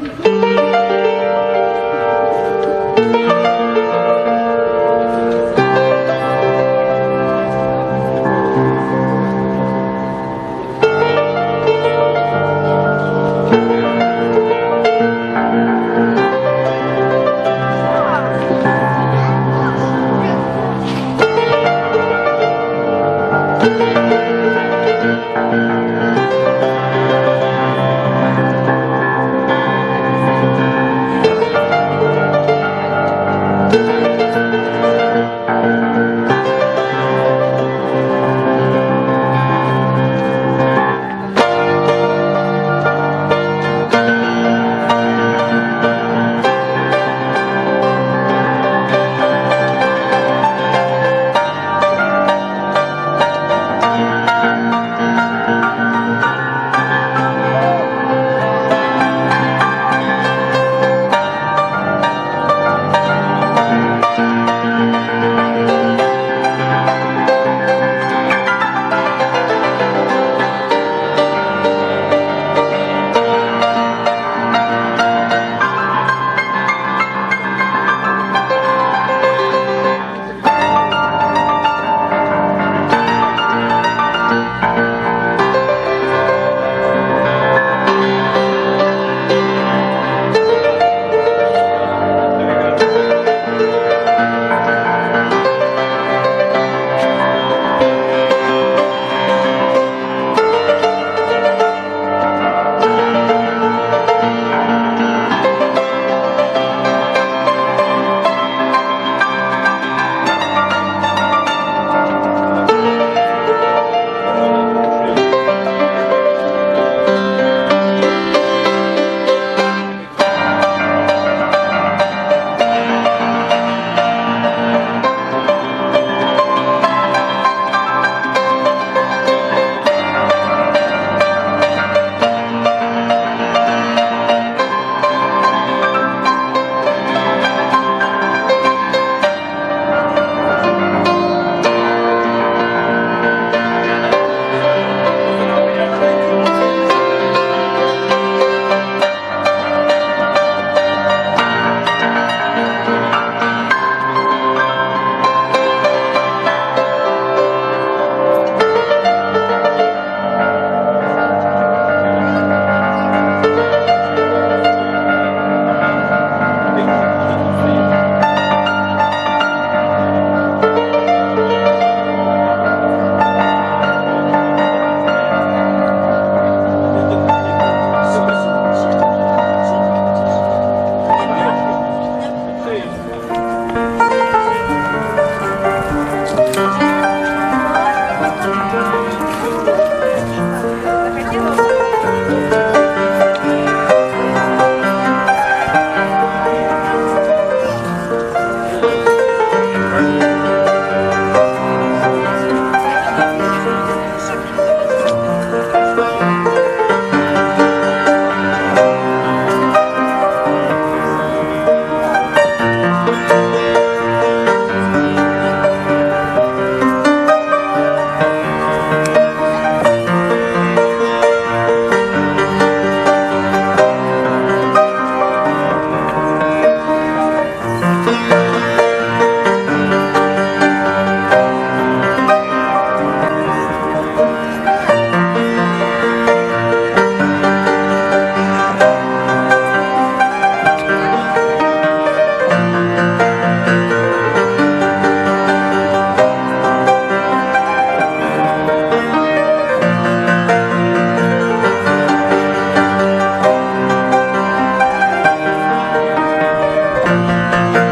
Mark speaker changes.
Speaker 1: Thank you. Música